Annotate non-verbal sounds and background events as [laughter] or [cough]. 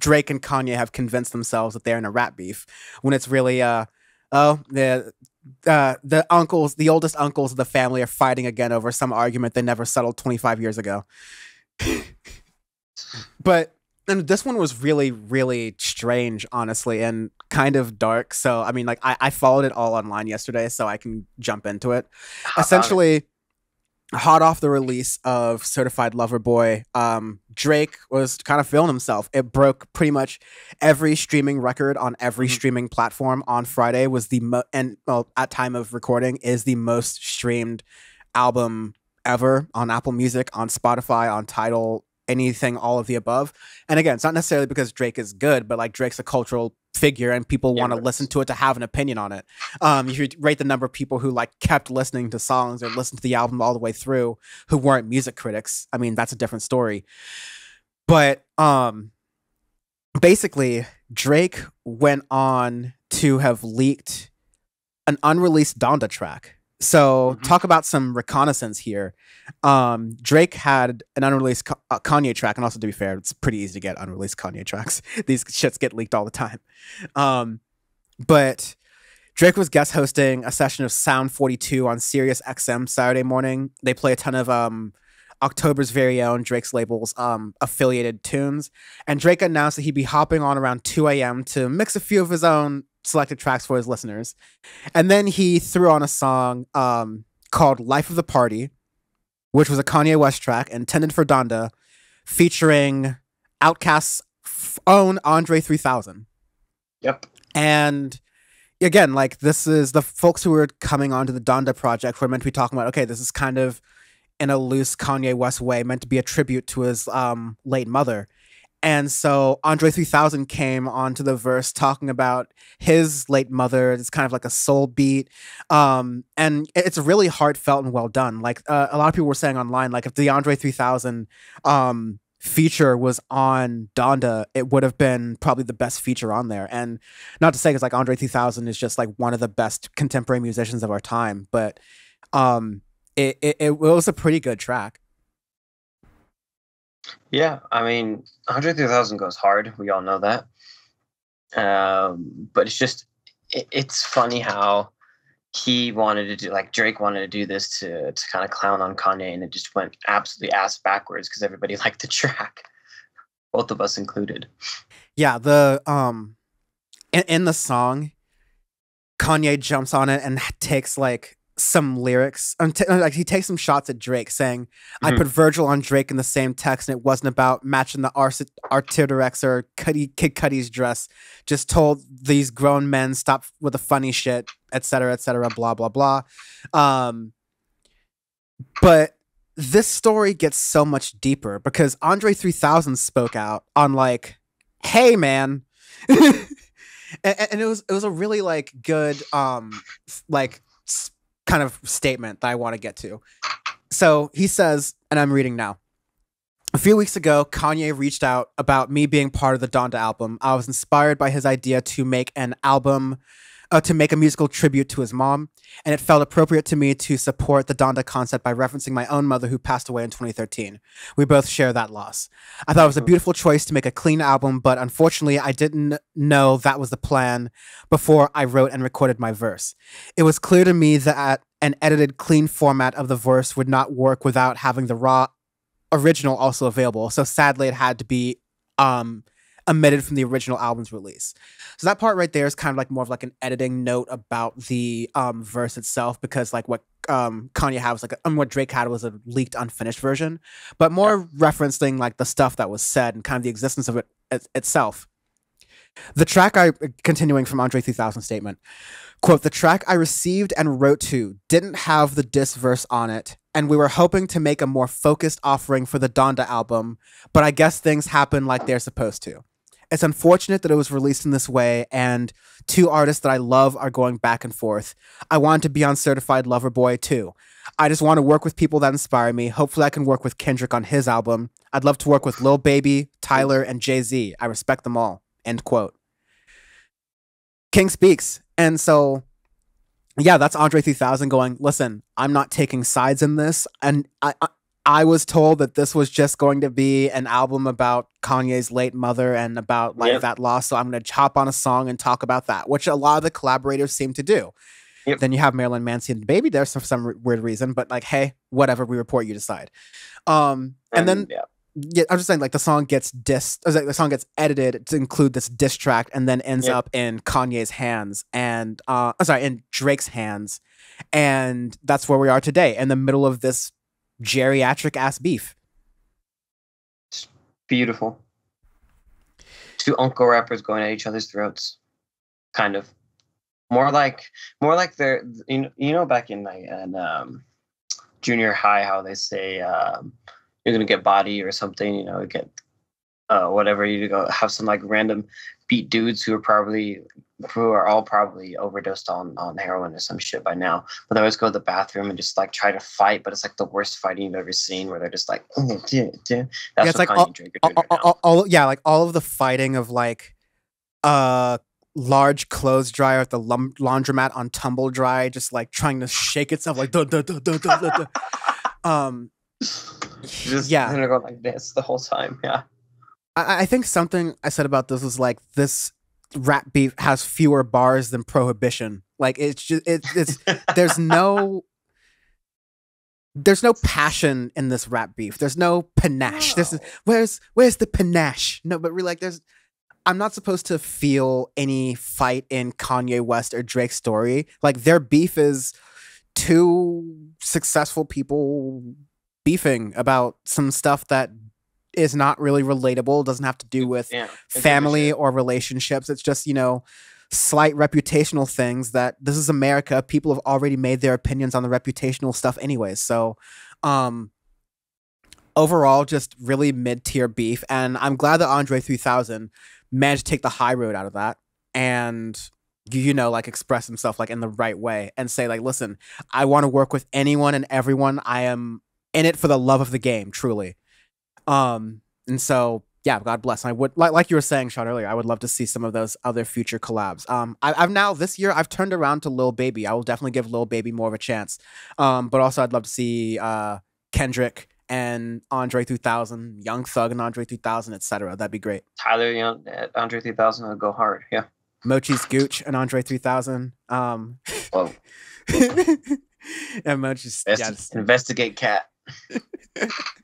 Drake and Kanye have convinced themselves that they're in a rap beef when it's really uh oh the uh, the uncles, the oldest uncles of the family, are fighting again over some argument they never settled 25 years ago. [laughs] but and this one was really, really strange, honestly, and kind of dark. So, I mean, like, I, I followed it all online yesterday, so I can jump into it. Essentially, hot off the release of Certified Lover Boy, um, Drake was kind of feeling himself. It broke pretty much every streaming record on every mm-hmm. streaming platform on Friday. Was the mo- and well at time of recording is the most streamed album ever on Apple Music, on Spotify, on Tidal, anything, all of the above. And again, it's not necessarily because Drake is good, but like Drake's a cultural figure and people want to listen to it to have an opinion on it. Um, if you rate the number of people who like kept listening to songs or listened to the album all the way through who weren't music critics, I mean, that's a different story. But um, basically, Drake went on to have leaked an unreleased Donda track so mm-hmm. talk about some reconnaissance here. Um, Drake had an unreleased uh, Kanye track, and also to be fair, it's pretty easy to get unreleased Kanye tracks. [laughs] These shits get leaked all the time. Um, but Drake was guest hosting a session of Sound 42 on Sirius XM Saturday morning. They play a ton of um, October's very own Drake's labels um, affiliated tunes, and Drake announced that he'd be hopping on around 2 a.m. to mix a few of his own selected tracks for his listeners. And then he threw on a song um, called Life of the Party, which was a Kanye West track intended for Donda, featuring Outkast's own Andre 3000. Yep. And again, like this is the folks who were coming onto the Donda project were meant to be talking about, okay, this is kind of in a loose Kanye West way, meant to be a tribute to his um, late mother. And so Andre 3000 came onto the verse talking about his late mother. It's kind of like a soul beat. Um, and it's really heartfelt and well done. Like uh, a lot of people were saying online, like if the Andre 3000 um, feature was on Donda, it would have been probably the best feature on there. And not to say because like Andre 3000 is just like one of the best contemporary musicians of our time, but um, it, it, it was a pretty good track. Yeah, I mean, 103,000 goes hard. We all know that. Um, but it's just, it, it's funny how he wanted to do, like Drake wanted to do this to, to kind of clown on Kanye, and it just went absolutely ass backwards because everybody [laughs] liked the track, both of us included. Yeah, the, um, in, in the song, Kanye jumps on it and [laughs] takes like some lyrics. Um, t- like he takes some shots at Drake, saying, mm-hmm. "I put Virgil on Drake in the same text, and it wasn't about matching the Ars- Artillerex or Cudi- Kid Cudi's dress. Just told these grown men stop with the funny shit, etc., etc. blah blah blah." Um, but this story gets so much deeper because Andre 3000 spoke out on like, "Hey man." [laughs] and, and, it was it was a really like good um like kind of statement that I want to get to. So he says, and I'm reading now. A few weeks ago, Kanye reached out about me being part of the Donda album. I was inspired by his idea to make an album uh, to make a musical tribute to his mom, and it felt appropriate to me to support the Donda concept by referencing my own mother who passed away in 2013. We both share that loss. I thought it was a beautiful choice to make a clean album, but unfortunately, I didn't know that was the plan before I wrote and recorded my verse. It was clear to me that an edited, clean format of the verse would not work without having the raw original also available. So sadly, it had to be um, omitted from the original album's release. So that part right there is kind of like more of like an editing note about the um, verse itself, because like what um, Kanye had was like, a, what Drake had was a leaked, unfinished version, but more yeah. referencing like the stuff that was said and kind of the existence of it, it itself. The track I continuing from Andre 3000 statement, quote, the track I received and wrote to didn't have the diss verse on it, and we were hoping to make a more focused offering for the Donda album, but I guess things happen like they're supposed to. It's unfortunate that it was released in this way, and two artists that I love are going back and forth. I want to be on Certified Lover Boy too. I just want to work with people that inspire me. Hopefully, I can work with Kendrick on his album. I'd love to work with Lil Baby, Tyler, and Jay Z. I respect them all. End quote. King speaks. And so, yeah, that's Andre 3000 going, listen, I'm not taking sides in this. And I, I I was told that this was just going to be an album about Kanye's late mother and about like Yep. that loss. So I'm going to hop on a song and talk about that, which a lot of the collaborators seem to do. Yep. Then you have Marilyn Manson and Baby there for some weird reason, but like, hey, whatever, we report, you decide. Um, and, then yeah, yeah, I'm just saying, like the song gets dis, like, the song gets edited to include this diss track, and then ends Yep. up in Kanye's hands, and uh, I'm sorry, in Drake's hands, and that's where we are today, in the middle of this geriatric ass beef. beautiful. Two uncle rappers going at each other's throats, kind of. More like, more like they're you know, you know back in like in um, junior high how they say um, you're gonna get body or something, you know, get uh, whatever you go have some like random beat dudes who are probably who are all probably overdosed on on heroin or some shit by now. But they always go to the bathroom and just like try to fight, but it's like the worst fighting you've ever seen, where they're just like, "Mm, duh, duh." that's it's like Kanye and Drake are All, doing all, all- yeah, like all of the fighting of like uh large clothes dryer at the lum- laundromat on tumble dry, just like trying to shake itself, like duh, duh, duh, duh, duh, duh, duh. um. just yeah. gonna go like this the whole time. Yeah. I, I think something I said about this was like this rap beef has fewer bars than prohibition. Like it's just it, it's there's [laughs] no there's no passion in this rap beef. There's no panache. This is where's where's the panache? No, but really like there's I'm not supposed to feel any fight in Kanye West or Drake's story. Like their beef is two successful people beefing about some stuff that is not really relatable, doesn't have to do with yeah. family or relationships. It's just, you know, slight reputational things that this is America. People have already made their opinions on the reputational stuff anyways. So, um, overall, just really mid tier beef. And I'm glad that Andre 3000 managed to take the high road out of that and, you know, like express himself like in the right way and say, like, listen, I want to work with anyone and everyone. I am in it for the love of the game, truly. Um, and so yeah, God bless. I would like like you were saying, Sean earlier. I would love to see some of those other future collabs. Um, I, I've now this year I've turned around to Lil Baby. I will definitely give Lil Baby more of a chance. Um, but also I'd love to see uh Kendrick and Andre 3000, Young Thug and Andre 3000, etc. That'd be great. Tyler Young, uh, Andre 3000 will go hard. Yeah. Mochi's Gooch and Andre 3000. Um, Well, [laughs] and Mochi's investi- yeah, just- investigate cat. [laughs]